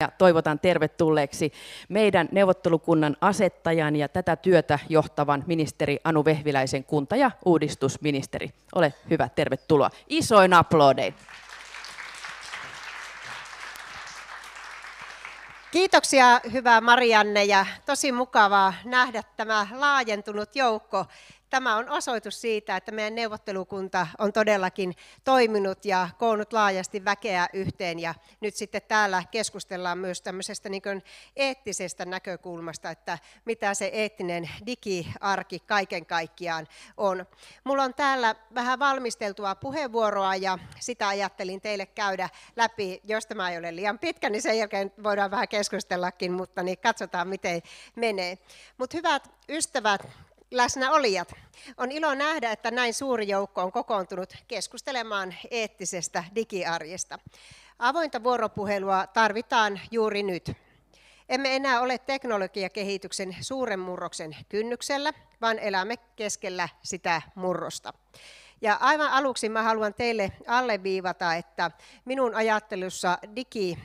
ja toivotan tervetulleeksi meidän neuvottelukunnan asettajan ja tätä työtä johtavan ministeri Anu Vehviläisen kunta- ja uudistusministeri. Ole hyvä, tervetuloa. Isoin aplodein. Kiitoksia hyvä Marianne ja tosi mukavaa nähdä tämä laajentunut joukko tämä on osoitus siitä, että meidän neuvottelukunta on todellakin toiminut ja koonnut laajasti väkeä yhteen. Ja nyt sitten täällä keskustellaan myös tämmöisestä niin eettisestä näkökulmasta, että mitä se eettinen digiarki kaiken kaikkiaan on. Mulla on täällä vähän valmisteltua puheenvuoroa ja sitä ajattelin teille käydä läpi. Jos tämä ei ole liian pitkä, niin sen jälkeen voidaan vähän keskustellakin, mutta niin katsotaan miten menee. Mutta hyvät ystävät, läsnäolijat. On ilo nähdä, että näin suuri joukko on kokoontunut keskustelemaan eettisestä digiarjesta. Avointa vuoropuhelua tarvitaan juuri nyt. Emme enää ole teknologiakehityksen suuren murroksen kynnyksellä, vaan elämme keskellä sitä murrosta. Ja aivan aluksi mä haluan teille alleviivata, että minun ajattelussa digi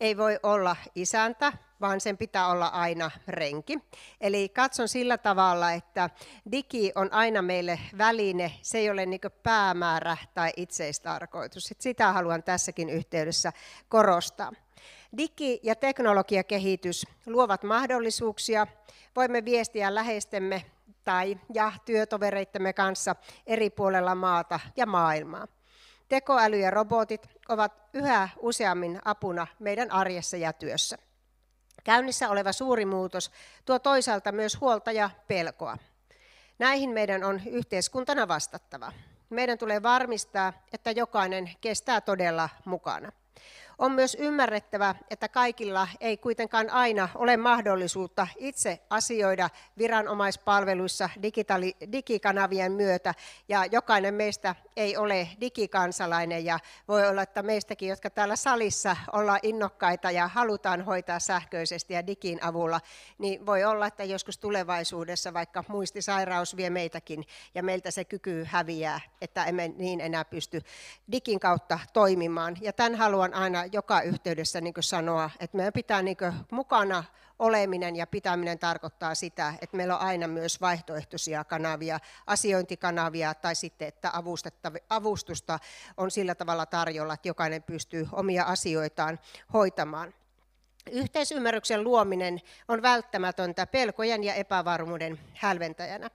ei voi olla isäntä, vaan sen pitää olla aina renki. Eli katson sillä tavalla, että digi on aina meille väline, se ei ole niin päämäärä tai itseistarkoitus. Sitä haluan tässäkin yhteydessä korostaa. Digi- ja teknologiakehitys luovat mahdollisuuksia. Voimme viestiä läheistemme tai ja työtovereittemme kanssa eri puolella maata ja maailmaa. Tekoäly ja robotit ovat yhä useammin apuna meidän arjessa ja työssä. Käynnissä oleva suuri muutos tuo toisaalta myös huolta ja pelkoa. Näihin meidän on yhteiskuntana vastattava. Meidän tulee varmistaa, että jokainen kestää todella mukana. On myös ymmärrettävä, että kaikilla ei kuitenkaan aina ole mahdollisuutta itse asioida viranomaispalveluissa digitaali- digikanavien myötä, ja jokainen meistä ei ole digikansalainen, ja voi olla, että meistäkin, jotka täällä salissa ollaan innokkaita ja halutaan hoitaa sähköisesti ja digin avulla, niin voi olla, että joskus tulevaisuudessa vaikka muistisairaus vie meitäkin, ja meiltä se kyky häviää, että emme niin enää pysty digin kautta toimimaan. Ja tämän haluan aina joka yhteydessä niin sanoa, että meidän pitää niin mukana oleminen ja pitäminen tarkoittaa sitä, että meillä on aina myös vaihtoehtoisia kanavia, asiointikanavia tai sitten, että avustusta on sillä tavalla tarjolla, että jokainen pystyy omia asioitaan hoitamaan. Yhteisymmärryksen luominen on välttämätöntä pelkojen ja epävarmuuden hälventäjänä.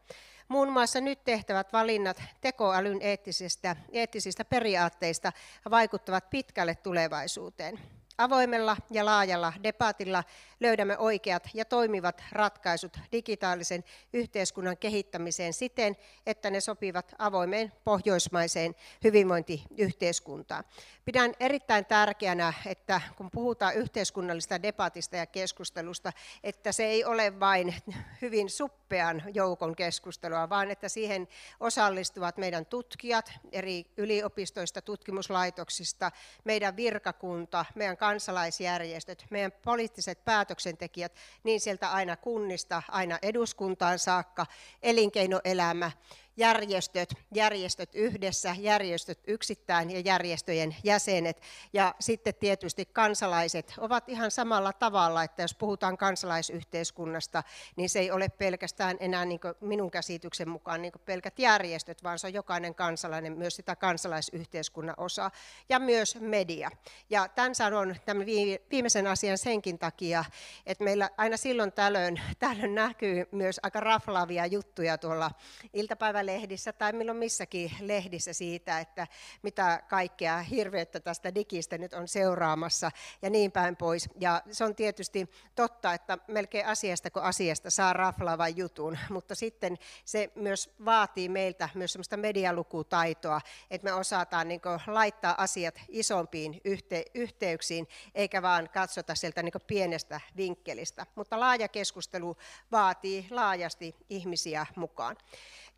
Muun muassa nyt tehtävät valinnat tekoälyn eettisistä, eettisistä periaatteista vaikuttavat pitkälle tulevaisuuteen. Avoimella ja laajalla debatilla löydämme oikeat ja toimivat ratkaisut digitaalisen yhteiskunnan kehittämiseen siten, että ne sopivat avoimeen pohjoismaiseen hyvinvointiyhteiskuntaan. Pidän erittäin tärkeänä, että kun puhutaan yhteiskunnallista debatista ja keskustelusta, että se ei ole vain hyvin suppean joukon keskustelua, vaan että siihen osallistuvat meidän tutkijat eri yliopistoista, tutkimuslaitoksista, meidän virkakunta, meidän kansalaisjärjestöt, meidän poliittiset päätöksentekijät, niin sieltä aina kunnista, aina eduskuntaan saakka, elinkeinoelämä, järjestöt, järjestöt yhdessä, järjestöt yksittäin ja järjestöjen jäsenet. Ja sitten tietysti kansalaiset ovat ihan samalla tavalla, että jos puhutaan kansalaisyhteiskunnasta, niin se ei ole pelkästään enää niin minun käsityksen mukaan niin pelkät järjestöt, vaan se on jokainen kansalainen myös sitä kansalaisyhteiskunnan osa ja myös media. Ja tämän sanon tämän viimeisen asian senkin takia, että meillä aina silloin tällöin, tällöin näkyy myös aika raflaavia juttuja tuolla iltapäivällä lehdissä tai milloin missäkin lehdissä siitä, että mitä kaikkea hirveyttä tästä digistä nyt on seuraamassa ja niin päin pois. Ja se on tietysti totta, että melkein asiasta kuin asiasta saa raflaavan jutun, mutta sitten se myös vaatii meiltä myös sellaista medialukutaitoa, että me osataan niin laittaa asiat isompiin yhte- yhteyksiin, eikä vaan katsota sieltä niin pienestä vinkkelistä. Mutta laaja keskustelu vaatii laajasti ihmisiä mukaan.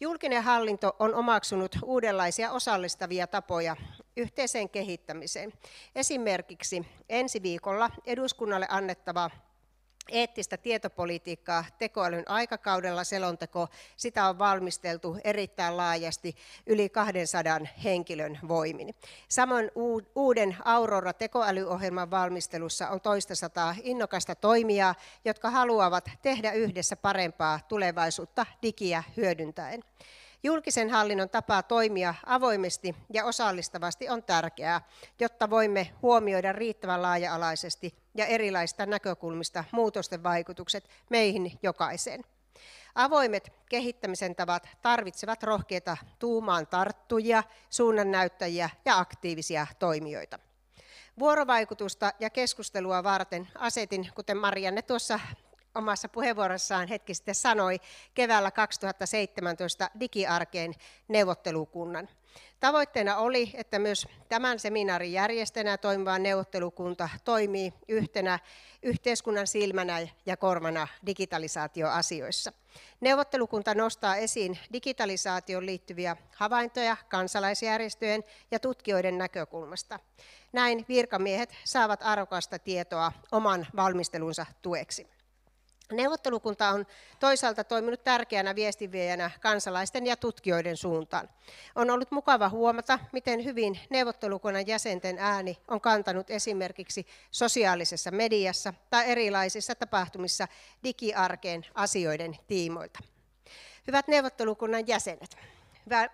Julkinen hallinto on omaksunut uudenlaisia osallistavia tapoja yhteiseen kehittämiseen. Esimerkiksi ensi viikolla eduskunnalle annettava eettistä tietopolitiikkaa tekoälyn aikakaudella selonteko. Sitä on valmisteltu erittäin laajasti yli 200 henkilön voimin. Samoin uuden Aurora tekoälyohjelman valmistelussa on toista sataa innokasta toimijaa, jotka haluavat tehdä yhdessä parempaa tulevaisuutta digiä hyödyntäen. Julkisen hallinnon tapa toimia avoimesti ja osallistavasti on tärkeää, jotta voimme huomioida riittävän laaja-alaisesti ja erilaisista näkökulmista muutosten vaikutukset meihin jokaiseen. Avoimet kehittämisen tavat tarvitsevat rohkeita tuumaan tarttujia, suunnannäyttäjiä ja aktiivisia toimijoita. Vuorovaikutusta ja keskustelua varten asetin, kuten Marianne tuossa omassa puheenvuorossaan hetki sitten sanoi, keväällä 2017 digiarkeen neuvottelukunnan. Tavoitteena oli, että myös tämän seminaarin järjestäjänä toimiva neuvottelukunta toimii yhtenä yhteiskunnan silmänä ja korvana digitalisaatioasioissa. Neuvottelukunta nostaa esiin digitalisaatioon liittyviä havaintoja kansalaisjärjestöjen ja tutkijoiden näkökulmasta. Näin virkamiehet saavat arvokasta tietoa oman valmistelunsa tueksi. Neuvottelukunta on toisaalta toiminut tärkeänä viestinviejänä kansalaisten ja tutkijoiden suuntaan. On ollut mukava huomata, miten hyvin neuvottelukunnan jäsenten ääni on kantanut esimerkiksi sosiaalisessa mediassa tai erilaisissa tapahtumissa digiarkeen asioiden tiimoilta. Hyvät neuvottelukunnan jäsenet, hyvä,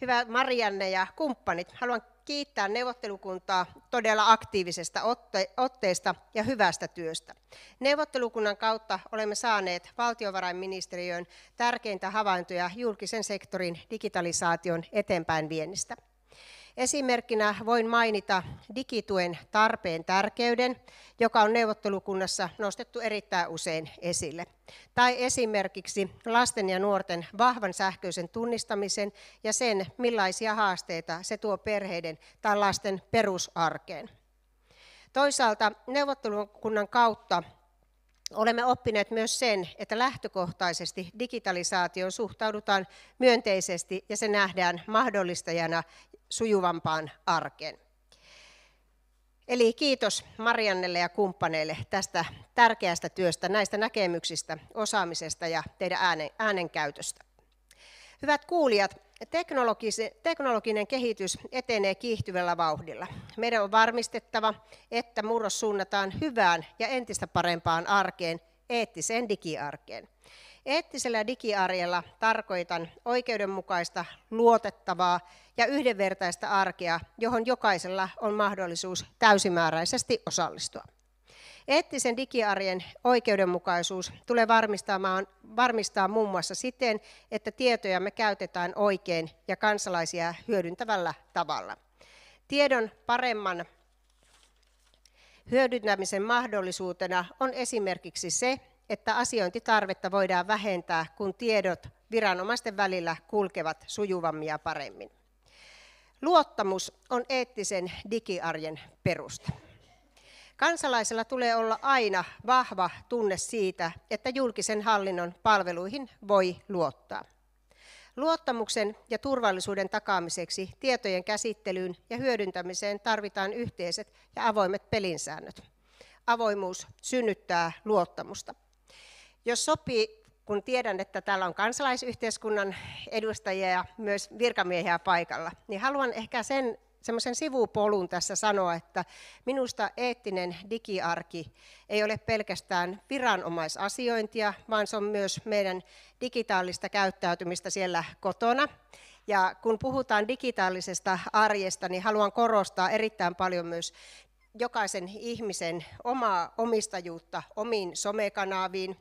hyvä Marianne ja kumppanit, haluan kiittää neuvottelukuntaa todella aktiivisesta otte- otteesta ja hyvästä työstä. Neuvottelukunnan kautta olemme saaneet valtiovarainministeriön tärkeintä havaintoja julkisen sektorin digitalisaation eteenpäin viennistä. Esimerkkinä voin mainita digituen tarpeen tärkeyden, joka on neuvottelukunnassa nostettu erittäin usein esille. Tai esimerkiksi lasten ja nuorten vahvan sähköisen tunnistamisen ja sen, millaisia haasteita se tuo perheiden tai lasten perusarkeen. Toisaalta neuvottelukunnan kautta olemme oppineet myös sen, että lähtökohtaisesti digitalisaatioon suhtaudutaan myönteisesti ja se nähdään mahdollistajana sujuvampaan arkeen. Eli kiitos Mariannelle ja kumppaneille tästä tärkeästä työstä, näistä näkemyksistä, osaamisesta ja teidän äänen, äänenkäytöstä. Hyvät kuulijat, teknologinen kehitys etenee kiihtyvällä vauhdilla. Meidän on varmistettava, että murros suunnataan hyvään ja entistä parempaan arkeen, eettiseen digiarkeen. Eettisellä digiarjella tarkoitan oikeudenmukaista, luotettavaa ja yhdenvertaista arkea, johon jokaisella on mahdollisuus täysimääräisesti osallistua. Eettisen digiarjen oikeudenmukaisuus tulee varmistamaan, varmistaa muun muassa siten, että tietoja me käytetään oikein ja kansalaisia hyödyntävällä tavalla. Tiedon paremman hyödyntämisen mahdollisuutena on esimerkiksi se, että asiointitarvetta voidaan vähentää, kun tiedot viranomaisten välillä kulkevat sujuvammin ja paremmin. Luottamus on eettisen digiarjen perusta. Kansalaisella tulee olla aina vahva tunne siitä, että julkisen hallinnon palveluihin voi luottaa. Luottamuksen ja turvallisuuden takaamiseksi tietojen käsittelyyn ja hyödyntämiseen tarvitaan yhteiset ja avoimet pelinsäännöt. Avoimuus synnyttää luottamusta. Jos sopii, kun tiedän, että täällä on kansalaisyhteiskunnan edustajia ja myös virkamiehiä paikalla, niin haluan ehkä sen semmoisen sivupolun tässä sanoa, että minusta eettinen digiarki ei ole pelkästään viranomaisasiointia, vaan se on myös meidän digitaalista käyttäytymistä siellä kotona. Ja kun puhutaan digitaalisesta arjesta, niin haluan korostaa erittäin paljon myös jokaisen ihmisen omaa omistajuutta omiin somekanaviin,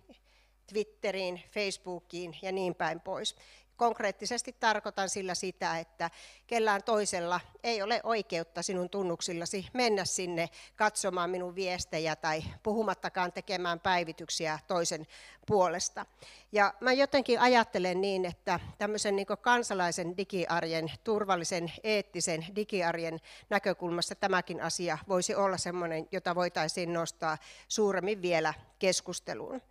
Twitteriin, Facebookiin ja niin päin pois. Konkreettisesti tarkoitan sillä sitä, että kellään toisella ei ole oikeutta sinun tunnuksillasi mennä sinne katsomaan minun viestejä tai puhumattakaan tekemään päivityksiä toisen puolesta. Ja mä jotenkin ajattelen niin, että tämmöisen niin kansalaisen digiarjen, turvallisen, eettisen digiarjen näkökulmasta tämäkin asia voisi olla sellainen, jota voitaisiin nostaa suuremmin vielä keskusteluun.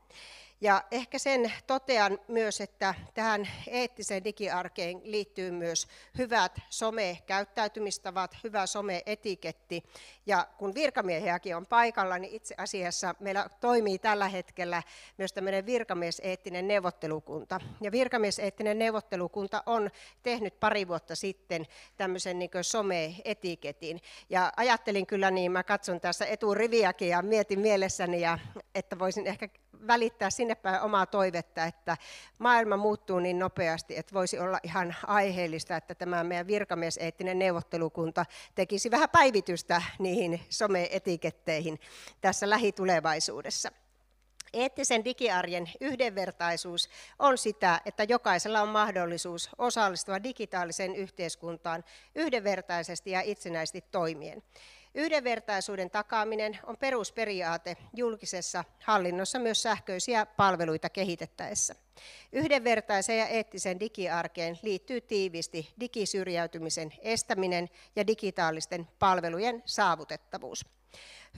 Ja ehkä sen totean myös, että tähän eettiseen digiarkeen liittyy myös hyvät some-käyttäytymistavat, hyvä some-etiketti. Ja kun virkamiehiäkin on paikalla, niin itse asiassa meillä toimii tällä hetkellä myös tämmöinen virkamieseettinen neuvottelukunta. Ja virkamieseettinen neuvottelukunta on tehnyt pari vuotta sitten tämmöisen niin some-etiketin. Ja ajattelin kyllä niin, mä katson tässä eturiviäkin ja mietin mielessäni, ja, että voisin ehkä välittää sinne päin omaa toivetta, että maailma muuttuu niin nopeasti, että voisi olla ihan aiheellista, että tämä meidän virkamieseettinen neuvottelukunta tekisi vähän päivitystä niihin some-etiketteihin tässä lähitulevaisuudessa. Eettisen digiarjen yhdenvertaisuus on sitä, että jokaisella on mahdollisuus osallistua digitaaliseen yhteiskuntaan yhdenvertaisesti ja itsenäisesti toimien. Yhdenvertaisuuden takaaminen on perusperiaate julkisessa hallinnossa myös sähköisiä palveluita kehitettäessä. Yhdenvertaiseen ja eettisen digiarkeen liittyy tiivisti digisyrjäytymisen estäminen ja digitaalisten palvelujen saavutettavuus.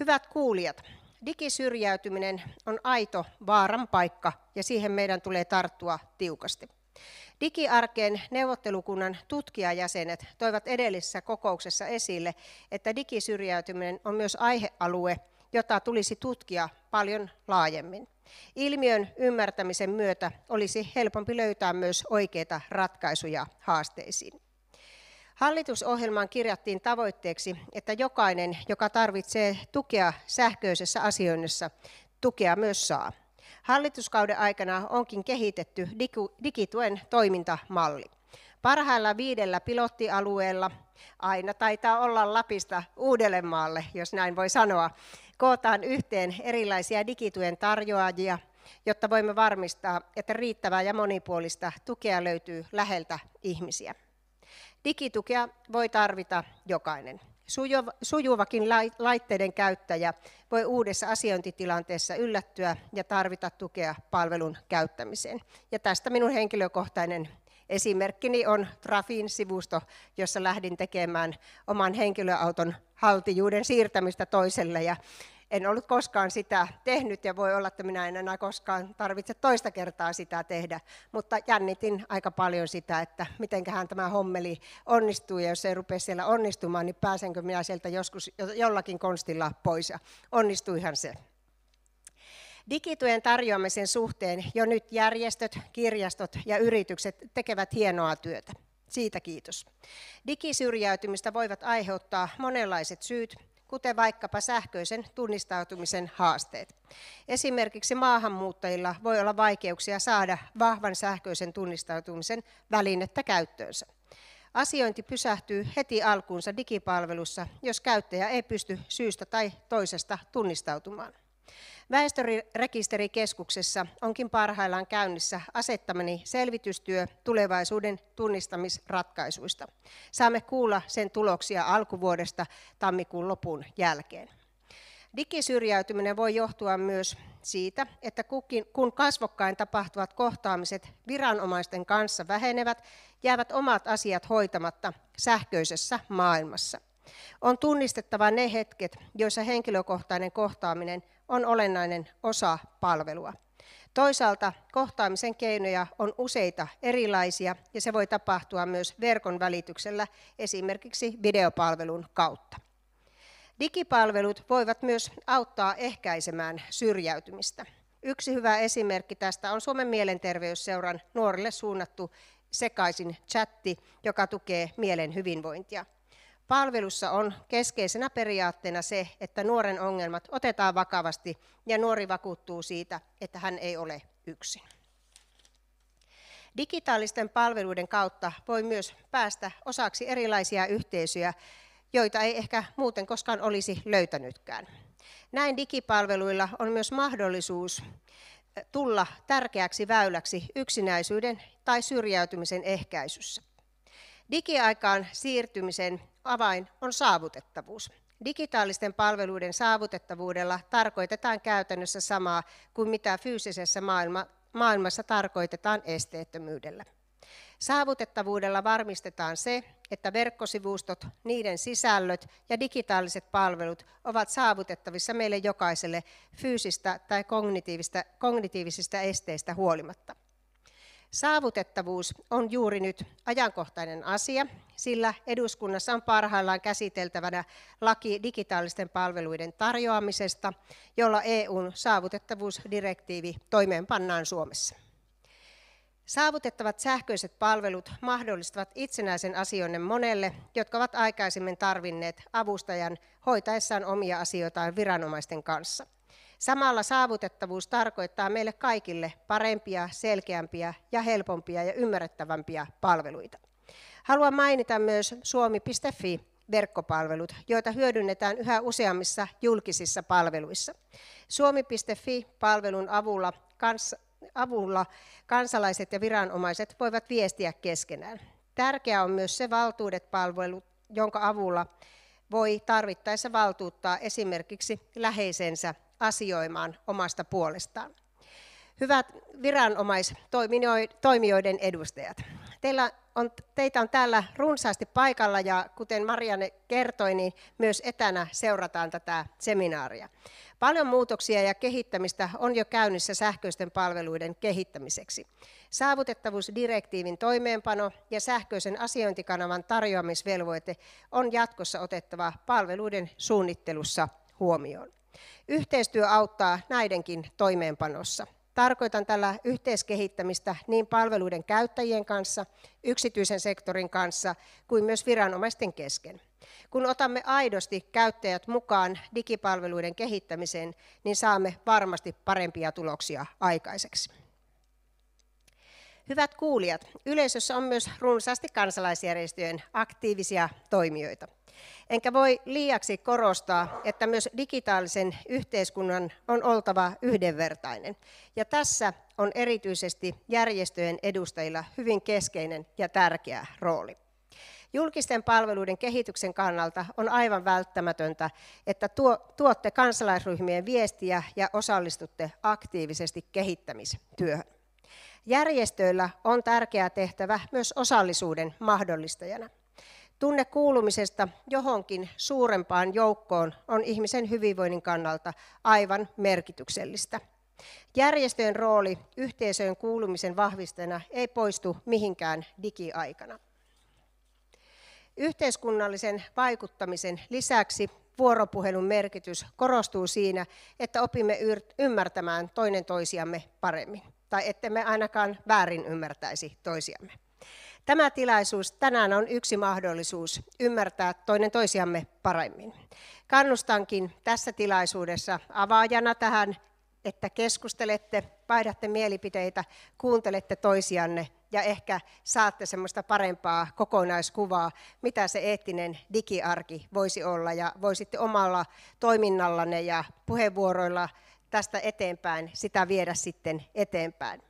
Hyvät kuulijat, digisyrjäytyminen on aito vaaran paikka ja siihen meidän tulee tarttua tiukasti. Digiarkeen neuvottelukunnan tutkijajäsenet toivat edellisessä kokouksessa esille, että digisyrjäytyminen on myös aihealue, jota tulisi tutkia paljon laajemmin. Ilmiön ymmärtämisen myötä olisi helpompi löytää myös oikeita ratkaisuja haasteisiin. Hallitusohjelmaan kirjattiin tavoitteeksi, että jokainen, joka tarvitsee tukea sähköisessä asioinnissa, tukea myös saa. Hallituskauden aikana onkin kehitetty digituen toimintamalli. Parhailla viidellä pilottialueella, aina taitaa olla Lapista Uudellemaalle, jos näin voi sanoa, kootaan yhteen erilaisia digituen tarjoajia, jotta voimme varmistaa, että riittävää ja monipuolista tukea löytyy läheltä ihmisiä. Digitukea voi tarvita jokainen. Sujuvakin laitteiden käyttäjä voi uudessa asiointitilanteessa yllättyä ja tarvita tukea palvelun käyttämiseen. Ja tästä minun henkilökohtainen esimerkkini on Trafin sivusto, jossa lähdin tekemään oman henkilöauton haltijuuden siirtämistä toiselle. Ja en ollut koskaan sitä tehnyt ja voi olla, että minä en enää koskaan tarvitse toista kertaa sitä tehdä, mutta jännitin aika paljon sitä, että mitenköhän tämä hommeli onnistuu ja jos ei rupea siellä onnistumaan, niin pääsenkö minä sieltä joskus jollakin konstilla pois ja onnistuihan se. Digituen tarjoamisen suhteen jo nyt järjestöt, kirjastot ja yritykset tekevät hienoa työtä. Siitä kiitos. Digisyrjäytymistä voivat aiheuttaa monenlaiset syyt, kuten vaikkapa sähköisen tunnistautumisen haasteet. Esimerkiksi maahanmuuttajilla voi olla vaikeuksia saada vahvan sähköisen tunnistautumisen välinettä käyttöönsä. Asiointi pysähtyy heti alkuunsa digipalvelussa, jos käyttäjä ei pysty syystä tai toisesta tunnistautumaan. Väestörekisterikeskuksessa onkin parhaillaan käynnissä asettamani selvitystyö tulevaisuuden tunnistamisratkaisuista. Saamme kuulla sen tuloksia alkuvuodesta tammikuun lopun jälkeen. Digisyrjäytyminen voi johtua myös siitä, että kun kasvokkain tapahtuvat kohtaamiset viranomaisten kanssa vähenevät, jäävät omat asiat hoitamatta sähköisessä maailmassa. On tunnistettava ne hetket, joissa henkilökohtainen kohtaaminen on olennainen osa palvelua. Toisaalta kohtaamisen keinoja on useita erilaisia ja se voi tapahtua myös verkon välityksellä esimerkiksi videopalvelun kautta. Digipalvelut voivat myös auttaa ehkäisemään syrjäytymistä. Yksi hyvä esimerkki tästä on Suomen mielenterveysseuran nuorille suunnattu sekaisin chatti, joka tukee mielen hyvinvointia. Palvelussa on keskeisenä periaatteena se, että nuoren ongelmat otetaan vakavasti ja nuori vakuuttuu siitä, että hän ei ole yksin. Digitaalisten palveluiden kautta voi myös päästä osaksi erilaisia yhteisöjä, joita ei ehkä muuten koskaan olisi löytänytkään. Näin digipalveluilla on myös mahdollisuus tulla tärkeäksi väyläksi yksinäisyyden tai syrjäytymisen ehkäisyssä. Digiaikaan siirtymisen avain on saavutettavuus. Digitaalisten palveluiden saavutettavuudella tarkoitetaan käytännössä samaa kuin mitä fyysisessä maailma, maailmassa tarkoitetaan esteettömyydellä. Saavutettavuudella varmistetaan se, että verkkosivustot, niiden sisällöt ja digitaaliset palvelut ovat saavutettavissa meille jokaiselle fyysistä tai kognitiivisista esteistä huolimatta. Saavutettavuus on juuri nyt ajankohtainen asia, sillä eduskunnassa on parhaillaan käsiteltävänä laki digitaalisten palveluiden tarjoamisesta, jolla EUn saavutettavuusdirektiivi toimeenpannaan Suomessa. Saavutettavat sähköiset palvelut mahdollistavat itsenäisen asioinnin monelle, jotka ovat aikaisemmin tarvinneet avustajan hoitaessaan omia asioitaan viranomaisten kanssa. Samalla saavutettavuus tarkoittaa meille kaikille parempia, selkeämpiä ja helpompia ja ymmärrettävämpiä palveluita. Haluan mainita myös suomi.fi verkkopalvelut, joita hyödynnetään yhä useammissa julkisissa palveluissa. Suomi.fi-palvelun avulla, kans, avulla kansalaiset ja viranomaiset voivat viestiä keskenään. Tärkeää on myös se valtuudet palvelu, jonka avulla voi tarvittaessa valtuuttaa esimerkiksi läheisensä asioimaan omasta puolestaan. Hyvät viranomaistoimijoiden edustajat, teillä on, teitä on täällä runsaasti paikalla ja kuten Marianne kertoi, niin myös etänä seurataan tätä seminaaria. Paljon muutoksia ja kehittämistä on jo käynnissä sähköisten palveluiden kehittämiseksi. Saavutettavuusdirektiivin toimeenpano ja sähköisen asiointikanavan tarjoamisvelvoite on jatkossa otettava palveluiden suunnittelussa huomioon. Yhteistyö auttaa näidenkin toimeenpanossa. Tarkoitan tällä yhteiskehittämistä niin palveluiden käyttäjien kanssa, yksityisen sektorin kanssa kuin myös viranomaisten kesken. Kun otamme aidosti käyttäjät mukaan digipalveluiden kehittämiseen, niin saamme varmasti parempia tuloksia aikaiseksi. Hyvät kuulijat, yleisössä on myös runsaasti kansalaisjärjestöjen aktiivisia toimijoita. Enkä voi liiaksi korostaa, että myös digitaalisen yhteiskunnan on oltava yhdenvertainen. Ja tässä on erityisesti järjestöjen edustajilla hyvin keskeinen ja tärkeä rooli. Julkisten palveluiden kehityksen kannalta on aivan välttämätöntä, että tuotte kansalaisryhmien viestiä ja osallistutte aktiivisesti kehittämistyöhön. Järjestöillä on tärkeä tehtävä myös osallisuuden mahdollistajana. Tunne kuulumisesta johonkin suurempaan joukkoon on ihmisen hyvinvoinnin kannalta aivan merkityksellistä. Järjestöjen rooli yhteisöön kuulumisen vahvistajana ei poistu mihinkään digiaikana. Yhteiskunnallisen vaikuttamisen lisäksi vuoropuhelun merkitys korostuu siinä, että opimme ymmärtämään toinen toisiamme paremmin, tai ettemme ainakaan väärin ymmärtäisi toisiamme. Tämä tilaisuus tänään on yksi mahdollisuus ymmärtää toinen toisiamme paremmin. Kannustankin tässä tilaisuudessa avaajana tähän, että keskustelette, vaihdatte mielipiteitä, kuuntelette toisianne ja ehkä saatte semmoista parempaa kokonaiskuvaa, mitä se eettinen digiarki voisi olla ja voisitte omalla toiminnallanne ja puheenvuoroilla tästä eteenpäin sitä viedä sitten eteenpäin.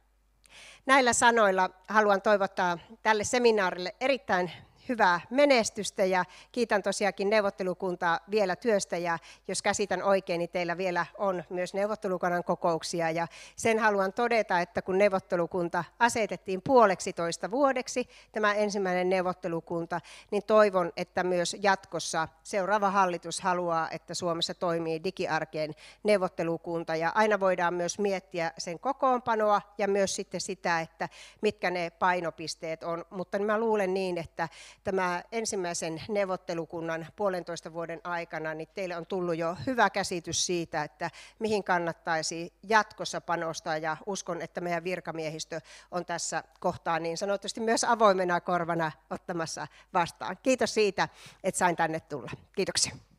Näillä sanoilla haluan toivottaa tälle seminaarille erittäin hyvää menestystä ja kiitän tosiaankin neuvottelukuntaa vielä työstä ja jos käsitän oikein, niin teillä vielä on myös neuvottelukunnan kokouksia. Ja sen haluan todeta, että kun neuvottelukunta asetettiin puoleksi toista vuodeksi, tämä ensimmäinen neuvottelukunta, niin toivon, että myös jatkossa seuraava hallitus haluaa, että Suomessa toimii digiarkeen neuvottelukunta. Ja aina voidaan myös miettiä sen kokoonpanoa ja myös sitten sitä, että mitkä ne painopisteet on, mutta mä luulen niin, että tämä ensimmäisen neuvottelukunnan puolentoista vuoden aikana, niin teille on tullut jo hyvä käsitys siitä, että mihin kannattaisi jatkossa panostaa ja uskon, että meidän virkamiehistö on tässä kohtaa niin sanotusti myös avoimena korvana ottamassa vastaan. Kiitos siitä, että sain tänne tulla. Kiitoksia.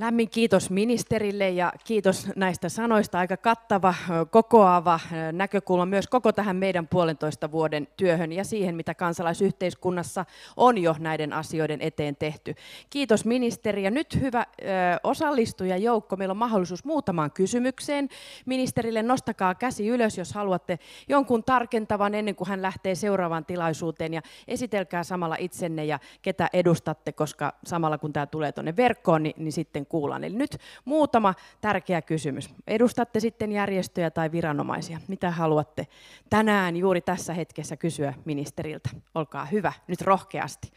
Lämmin kiitos ministerille ja kiitos näistä sanoista. Aika kattava, kokoava näkökulma myös koko tähän meidän puolentoista vuoden työhön ja siihen, mitä kansalaisyhteiskunnassa on jo näiden asioiden eteen tehty. Kiitos ministeri. Ja nyt hyvä osallistujajoukko, meillä on mahdollisuus muutamaan kysymykseen. Ministerille nostakaa käsi ylös, jos haluatte jonkun tarkentavan ennen kuin hän lähtee seuraavaan tilaisuuteen ja esitelkää samalla itsenne ja ketä edustatte, koska samalla kun tämä tulee tuonne verkkoon, niin, niin sitten kuullaan. Eli nyt muutama tärkeä kysymys. Edustatte sitten järjestöjä tai viranomaisia. Mitä haluatte tänään juuri tässä hetkessä kysyä ministeriltä? Olkaa hyvä, nyt rohkeasti.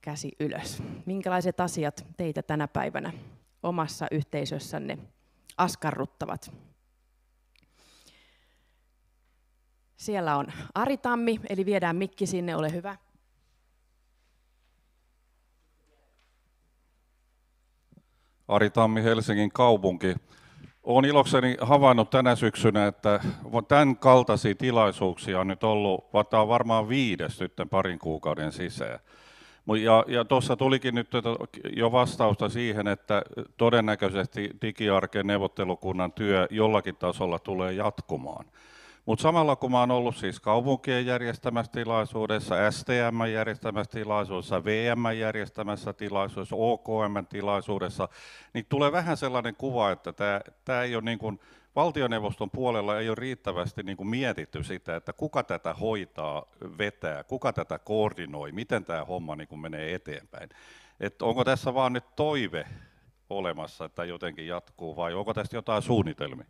Käsi ylös. Minkälaiset asiat teitä tänä päivänä omassa yhteisössänne askarruttavat? Siellä on Ari Tammi, eli viedään mikki sinne, ole hyvä. Ari Tammi, Helsingin kaupunki. Olen ilokseni havainnut tänä syksynä, että tämän kaltaisia tilaisuuksia on nyt ollut, tämä on varmaan viides nyt parin kuukauden sisään. Ja, ja tuossa tulikin nyt jo vastausta siihen, että todennäköisesti digiarken neuvottelukunnan työ jollakin tasolla tulee jatkumaan. Mutta samalla kun mä oon ollut siis kaupunkien järjestämässä tilaisuudessa, STM järjestämässä tilaisuudessa, VM järjestämässä tilaisuudessa, OKM tilaisuudessa, niin tulee vähän sellainen kuva, että tämä ei ole niin kuin, valtioneuvoston puolella ei ole riittävästi niin kuin mietitty sitä, että kuka tätä hoitaa, vetää, kuka tätä koordinoi, miten tämä homma niin kuin menee eteenpäin. Et onko tässä vaan nyt toive olemassa, että jotenkin jatkuu vai onko tästä jotain suunnitelmia?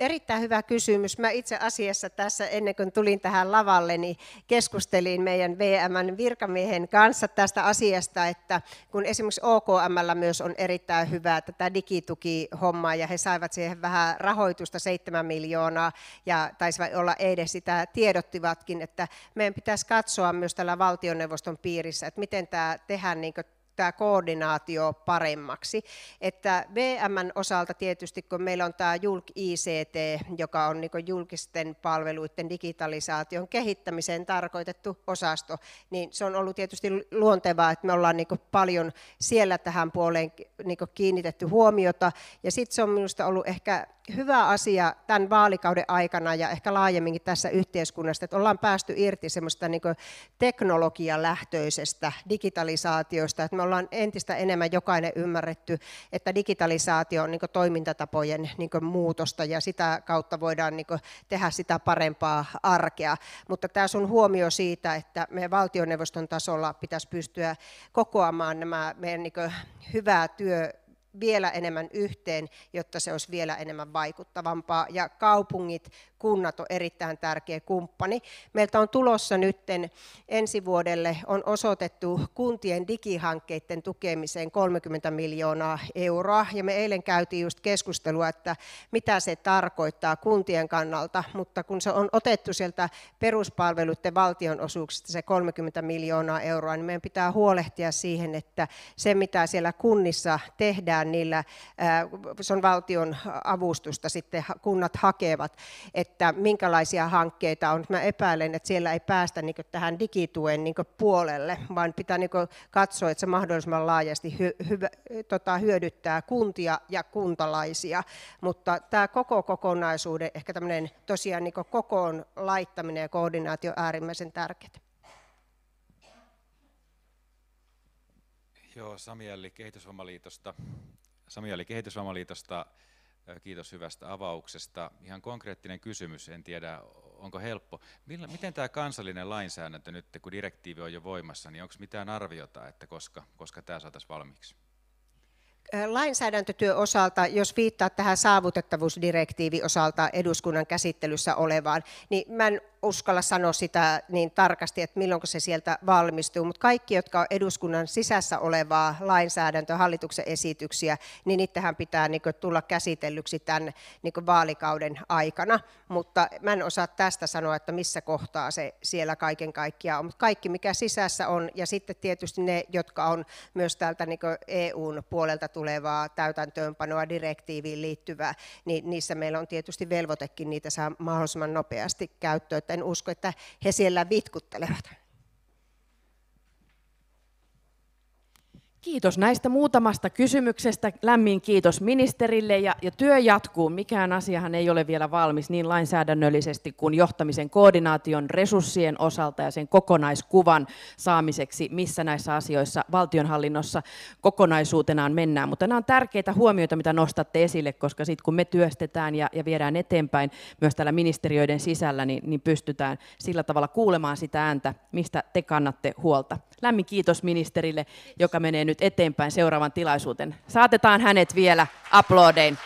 Erittäin hyvä kysymys. Mä itse asiassa tässä ennen kuin tulin tähän lavalle, niin keskustelin meidän VMn virkamiehen kanssa tästä asiasta, että kun esimerkiksi OKMllä myös on erittäin hyvä tätä digitukihommaa ja he saivat siihen vähän rahoitusta 7 miljoonaa ja taisivat olla edes sitä tiedottivatkin, että meidän pitäisi katsoa myös tällä valtioneuvoston piirissä, että miten tämä tehdään niin tämä koordinaatio paremmaksi. Että VMn osalta tietysti, kun meillä on tämä Julk ICT, joka on niin julkisten palveluiden digitalisaation kehittämiseen tarkoitettu osasto, niin se on ollut tietysti luontevaa, että me ollaan niin paljon siellä tähän puoleen niin kiinnitetty huomiota. Ja sitten se on minusta ollut ehkä hyvä asia tämän vaalikauden aikana ja ehkä laajemminkin tässä yhteiskunnassa, että ollaan päästy irti semmoista niin teknologialähtöisestä digitalisaatiosta, että me ollaan entistä enemmän jokainen ymmärretty, että digitalisaatio on niin toimintatapojen niin muutosta ja sitä kautta voidaan niin tehdä sitä parempaa arkea. Mutta tämä sun huomio siitä, että meidän valtioneuvoston tasolla pitäisi pystyä kokoamaan nämä meidän niin hyvää työ vielä enemmän yhteen, jotta se olisi vielä enemmän vaikuttavampaa. Ja kaupungit, kunnat on erittäin tärkeä kumppani. Meiltä on tulossa nyt ensi vuodelle on osoitettu kuntien digihankkeiden tukemiseen 30 miljoonaa euroa. Ja me eilen käytiin just keskustelua, että mitä se tarkoittaa kuntien kannalta, mutta kun se on otettu sieltä peruspalveluiden valtionosuuksista se 30 miljoonaa euroa, niin meidän pitää huolehtia siihen, että se mitä siellä kunnissa tehdään, niillä se on valtion avustusta sitten kunnat hakevat, että minkälaisia hankkeita on. Mä epäilen, että siellä ei päästä niin tähän digituen niin puolelle, vaan pitää niin katsoa, että se mahdollisimman laajasti hy, hy, tota, hyödyttää kuntia ja kuntalaisia. Mutta tämä koko kokonaisuuden, ehkä tämmöinen tosiaan niin kokoon laittaminen ja koordinaatio on äärimmäisen tärkeää. Joo, Sami Elli Kehitysvammaliitosta. Sami Elli Kehitysvammaliitosta. Kiitos hyvästä avauksesta. Ihan konkreettinen kysymys, en tiedä onko helppo. Miten tämä kansallinen lainsäädäntö nyt, kun direktiivi on jo voimassa, niin onko mitään arviota, että koska, koska tämä saataisiin valmiiksi? Lainsäädäntötyö osalta, jos viittaa tähän saavutettavuusdirektiivi osalta eduskunnan käsittelyssä olevaan, niin mä en uskalla sanoa sitä niin tarkasti, että milloin se sieltä valmistuu, mutta kaikki, jotka on eduskunnan sisässä olevaa lainsäädäntöä, hallituksen esityksiä, niin niitähän pitää niin tulla käsitellyksi tämän niin vaalikauden aikana, mutta mä en osaa tästä sanoa, että missä kohtaa se siellä kaiken kaikkiaan on, mutta kaikki mikä sisässä on, ja sitten tietysti ne, jotka on myös täältä niin EUn puolelta tulevaa täytäntöönpanoa direktiiviin liittyvää, niin niissä meillä on tietysti velvoitekin niitä saa mahdollisimman nopeasti käyttöön, että en usko, että he siellä vitkuttelevat. Kiitos näistä muutamasta kysymyksestä. Lämmin kiitos ministerille ja, ja työ jatkuu. Mikään asiahan ei ole vielä valmis niin lainsäädännöllisesti kuin johtamisen koordinaation resurssien osalta ja sen kokonaiskuvan saamiseksi, missä näissä asioissa valtionhallinnossa kokonaisuutenaan mennään. Mutta nämä on tärkeitä huomioita, mitä nostatte esille, koska sitten kun me työstetään ja, ja viedään eteenpäin myös täällä ministeriöiden sisällä, niin, niin pystytään sillä tavalla kuulemaan sitä ääntä, mistä te kannatte huolta. Lämmin kiitos ministerille, joka menee nyt eteenpäin seuraavan tilaisuuteen. Saatetaan hänet vielä aplodein.